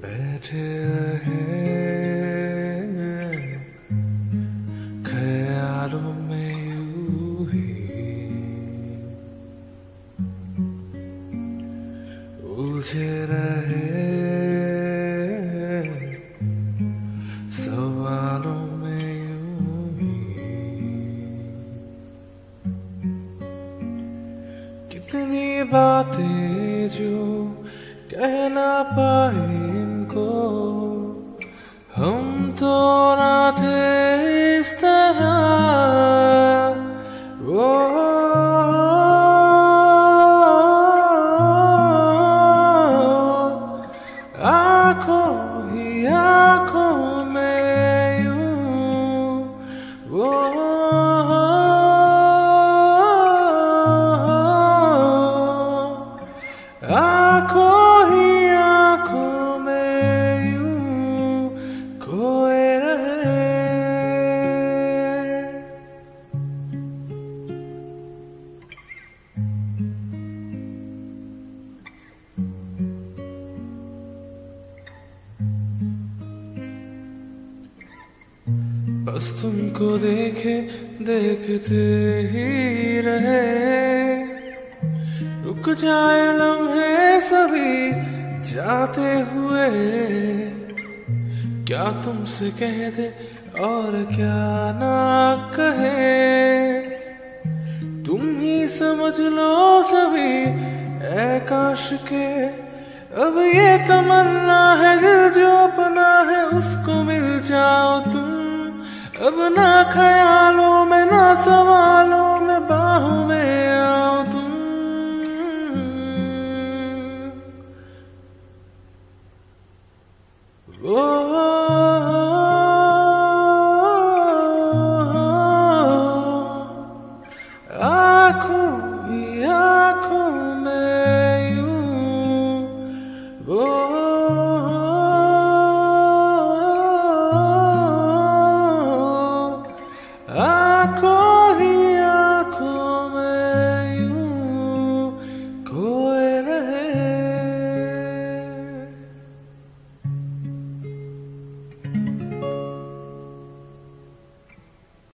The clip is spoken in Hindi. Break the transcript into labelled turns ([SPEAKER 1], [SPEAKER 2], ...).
[SPEAKER 1] बैठे ख्यालों में यूँ ही। उलझे रहे। सवालों में यूँ कितनी बातें जो कह ना पाए। इनको हम तो ना थे इस तरह वो आंखों ही आंखों बस तुमको देखे, देखते ही रहे। रुक जाए लम्हे सभी जाते हुए। क्या तुमसे कह दे और क्या ना कहे। तुम ही समझ लो सभी ऐ काश के। अब ये तमन्ना है दिल अब ना ख्यालों में ना सवालों में बाहों में आओ तुम। वो